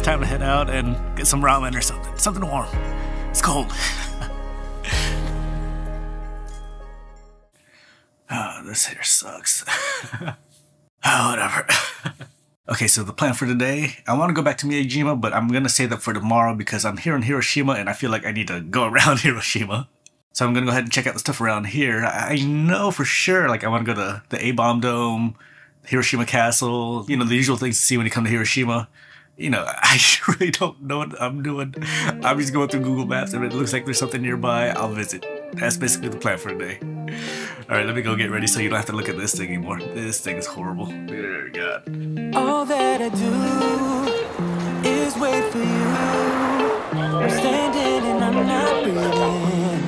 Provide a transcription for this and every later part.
it's time to head out and get some ramen or something. Something warm. It's cold. oh, this here sucks. oh, whatever. okay, so the plan for today, I want to go back to Miyajima, but I'm going to save that for tomorrow because I'm here in Hiroshima and I feel like I need to go around Hiroshima. So I'm gonna go ahead and check out the stuff around here. I know for sure, like I want to go to the A Bomb Dome, Hiroshima Castle, you know, the usual things to see when you come to Hiroshima. You know, I really don't know what I'm doing. I'm just going through Google Maps, and it looks like there's something nearby, I'll visit. That's basically the plan for today. All right, let me go get ready so you don't have to look at this thing anymore. This thing is horrible. Dear God. All that I do is wait for you. I'm standing and I'm not breathing.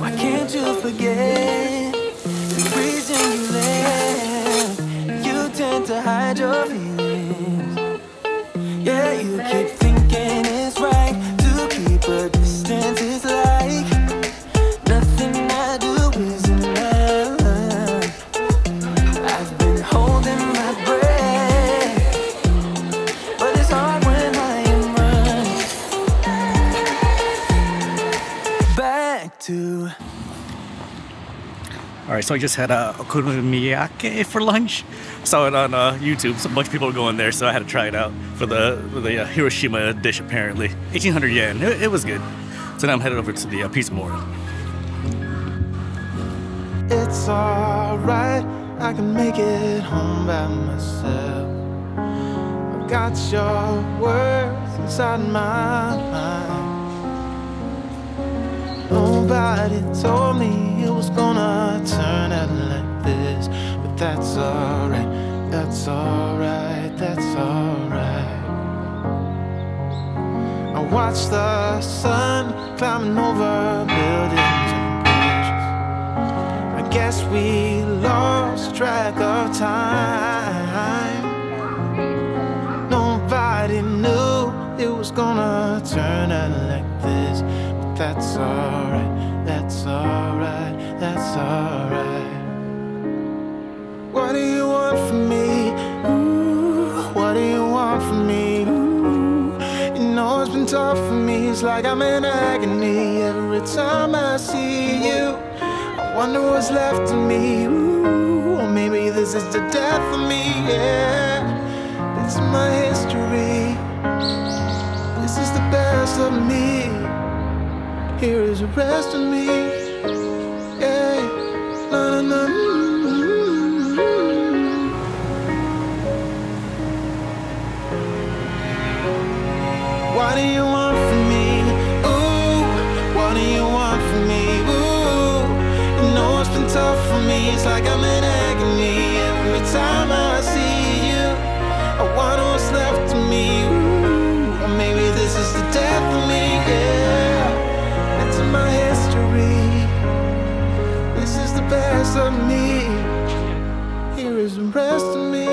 Why can't you forget All right, so I just had a okonomiyaki for lunch. Saw it on uh, YouTube. So a bunch of people were going there, so I had to try it out for the for the uh, Hiroshima dish. Apparently, 1,800 yen. It, it was good. So now I'm headed over to the uh, Peace Memorial. It's alright, I can make it home by myself. I've got your words inside my mind. Nobody told me was gonna turn out like this, but that's alright, that's alright, that's alright. I watched the sun climbing over buildings and bridges. I guess we lost track of time. Nobody knew it was gonna turn out like this, that's alright, that's alright, that's alright. What do you want from me? Ooh, what do you want from me? Ooh, you know it's been tough for me. It's like I'm in agony every time I see you. I wonder what's left of me. Ooh, or maybe this is the death of me. Yeah, this is my history. This is the best of me. Here is the rest of me. Is rest me.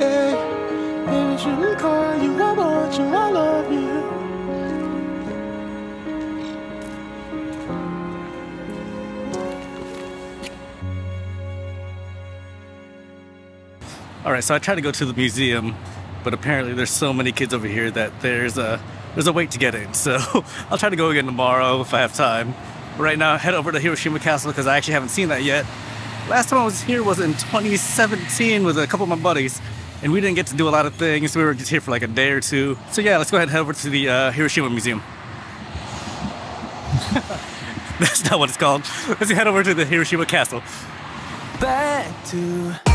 Yeah, maybe I shouldn't call you. I want you. I love you. All right, so I tried to go to the museum, but apparently there's so many kids over here that there's a there's a wait to get in. So I'll try to go again tomorrow if I have time. But right now, head over to Hiroshima Castle because I actually haven't seen that yet. Last time I was here was in 2017 with a couple of my buddies, and we didn't get to do a lot of things. We were just here for like a day or two. So yeah, let's go ahead and head over to the uh, Hiroshima Museum. That's not what it's called. Let's head over to the Hiroshima Castle. Back to.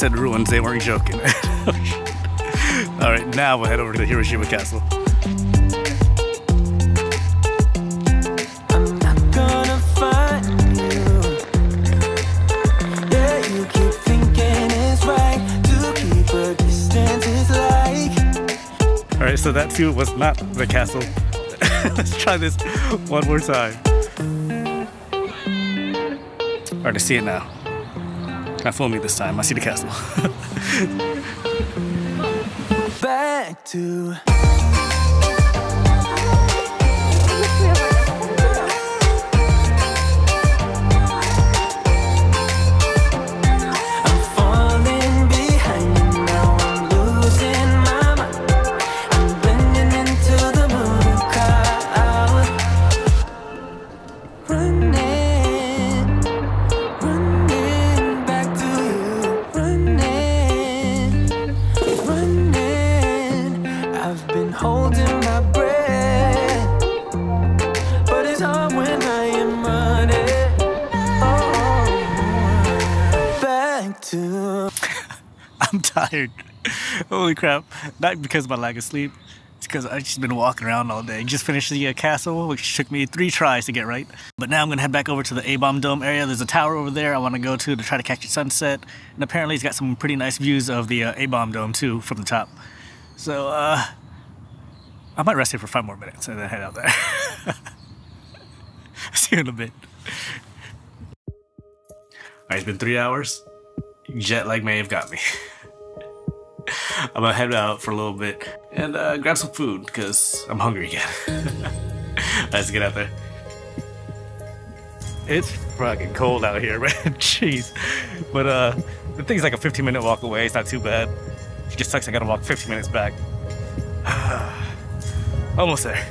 Said ruins, they weren't joking. All right, now we'll head over to the Hiroshima Castle. Right All right, so that too was not the castle. Let's try this one more time. Alright, I see it now. Not fool me this time. I see the castle. Back to tired. Holy crap. Not because of my lack of sleep. It's because I've just been walking around all day. Just finished the uh, castle, which took me three tries to get right. But now I'm going to head back over to the A-Bomb Dome area. There's a tower over there I want to go to to try to catch the sunset. And apparently it's got some pretty nice views of the uh, A-Bomb Dome too from the top. So, uh... I might rest here for five more minutes and then head out there. See you in a bit. Alright, it's been three hours. Jet lag may have got me. I'm gonna head out for a little bit and uh, grab some food because I'm hungry again. Let's get out there. It's fucking cold out here, man. Jeez. But uh, the thing's like a 15 minute walk away. It's not too bad. It just sucks I gotta walk 15 minutes back. Almost there.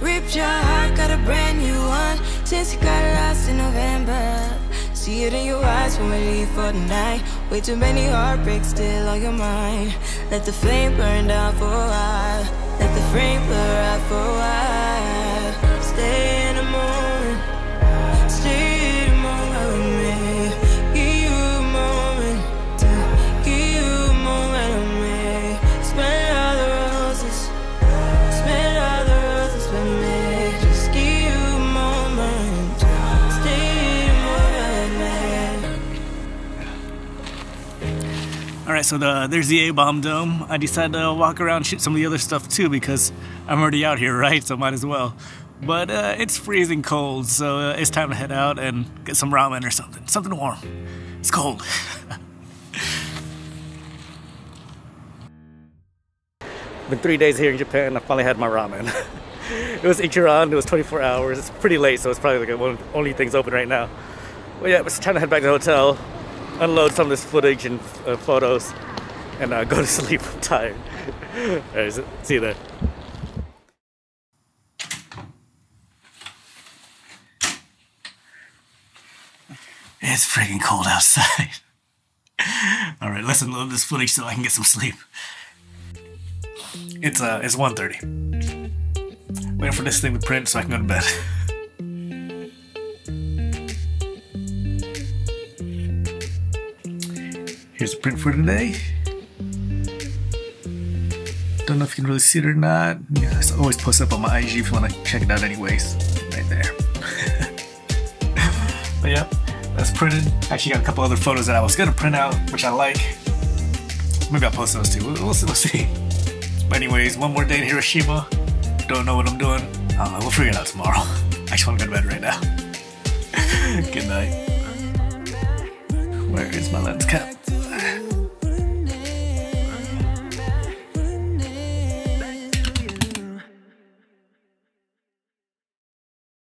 Ripped your heart, got a brand new one since you got lost in November. See it in your eyes when we leave for the night. Way too many heartbreaks still on your mind. Let the flame burn down for a while. Let the flame blur out for a while. So the, there's the A-Bomb Dome. I decided to walk around shoot some of the other stuff too because I'm already out here, right? So might as well. But uh, it's freezing cold, so uh, it's time to head out and get some ramen or something. Something warm. It's cold. Been three days here in Japan. I finally had my ramen. it was Ichiran. It was 24 hours. It's pretty late, so it's probably like one of the only things open right now. But yeah, it's time to head back to the hotel, unload some of this footage and uh, photos, and uh, go to sleep. I'm tired. All right, see you there. It's freaking cold outside. All right, let's unload this footage so I can get some sleep. It's uh, it's 1.30. Waiting for this thing to print so I can go to bed. Here's the print for today. Don't know if you can really see it or not. Yeah, it's always post up on my IG if you want to check it out anyways. Right there. but yeah, that's printed. Actually got a couple other photos that I was gonna print out, which I like. Maybe I'll post those too. We'll, we'll see. We'll see. But anyways, one more day in Hiroshima. Don't know what I'm doing. I know. We'll figure it out tomorrow. I just want to go to bed right now. Good night. Where is my lens cap?